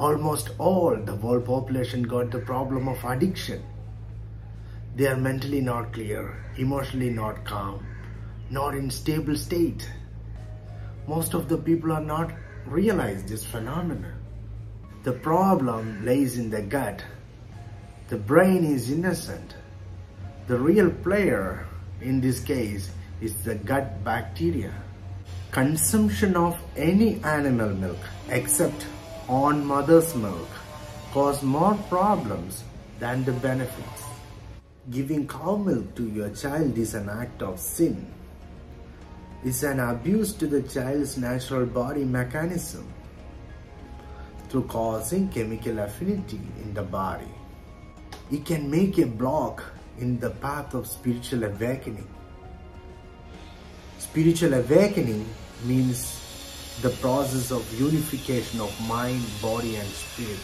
Almost all the world population got the problem of addiction. They are mentally not clear, emotionally not calm, not in stable state. Most of the people are not realize this phenomenon. The problem lays in the gut. The brain is innocent. The real player in this case is the gut bacteria. Consumption of any animal milk except on mother's milk cause more problems than the benefits. Giving cow milk to your child is an act of sin. It's an abuse to the child's natural body mechanism through causing chemical affinity in the body. It can make a block in the path of spiritual awakening. Spiritual awakening means the process of unification of mind, body and spirit.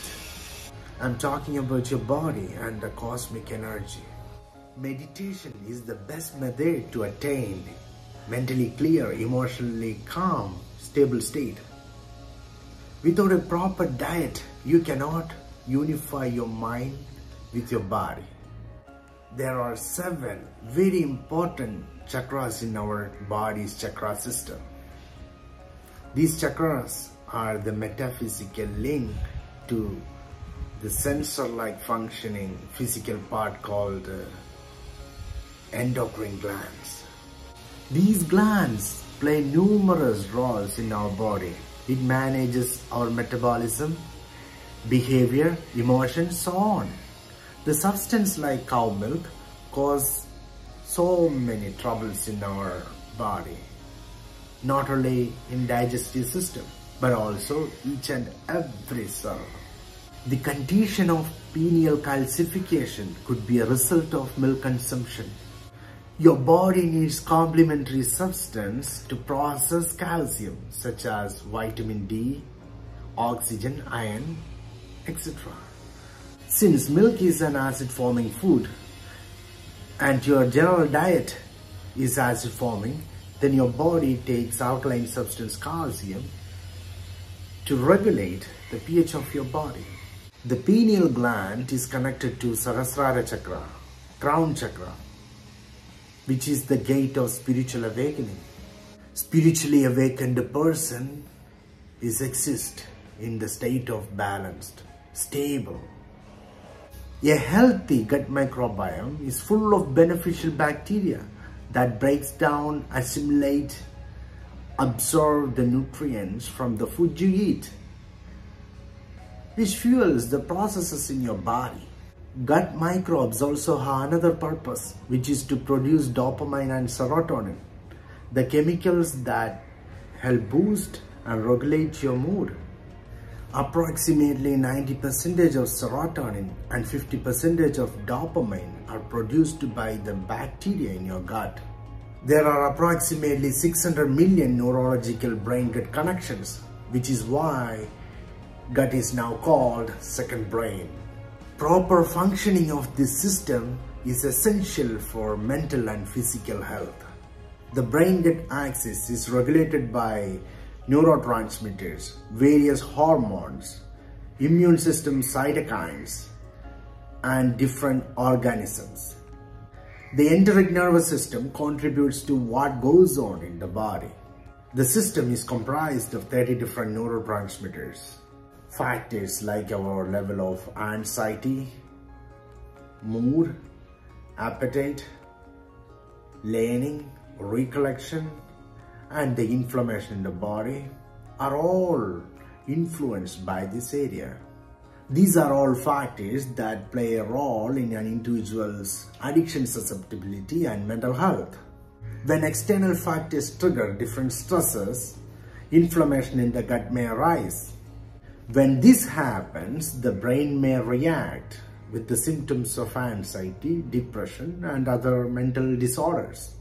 I'm talking about your body and the cosmic energy. Meditation is the best method to attain mentally clear, emotionally calm, stable state. Without a proper diet, you cannot unify your mind with your body. There are seven very important chakras in our body's chakra system. These chakras are the metaphysical link to the sensor-like functioning physical part called uh, endocrine glands. These glands play numerous roles in our body. It manages our metabolism, behavior, emotions, so on. The substance like cow milk cause so many troubles in our body. Not only in digestive system, but also each and every cell. The condition of pineal calcification could be a result of milk consumption. Your body needs complementary substance to process calcium such as vitamin D, oxygen, iron, etc. Since milk is an acid forming food and your general diet is acid forming, then your body takes alkaline substance calcium to regulate the pH of your body. The pineal gland is connected to Sahasrara chakra, crown chakra, which is the gate of spiritual awakening. Spiritually awakened person is exist in the state of balanced, stable. A healthy gut microbiome is full of beneficial bacteria that breaks down, assimilate, absorb the nutrients from the food you eat, which fuels the processes in your body. Gut microbes also have another purpose, which is to produce dopamine and serotonin, the chemicals that help boost and regulate your mood. Approximately 90% of serotonin and 50% of dopamine are produced by the bacteria in your gut. There are approximately 600 million neurological brain-gut connections, which is why gut is now called second brain. Proper functioning of this system is essential for mental and physical health. The brain-gut axis is regulated by neurotransmitters, various hormones, immune system cytokines, and different organisms. The enteric nervous system contributes to what goes on in the body. The system is comprised of 30 different neurotransmitters. Factors like our level of anxiety, mood, appetite, learning, recollection, and the inflammation in the body are all influenced by this area. These are all factors that play a role in an individual's addiction susceptibility and mental health. When external factors trigger different stresses, inflammation in the gut may arise. When this happens, the brain may react with the symptoms of anxiety, depression, and other mental disorders.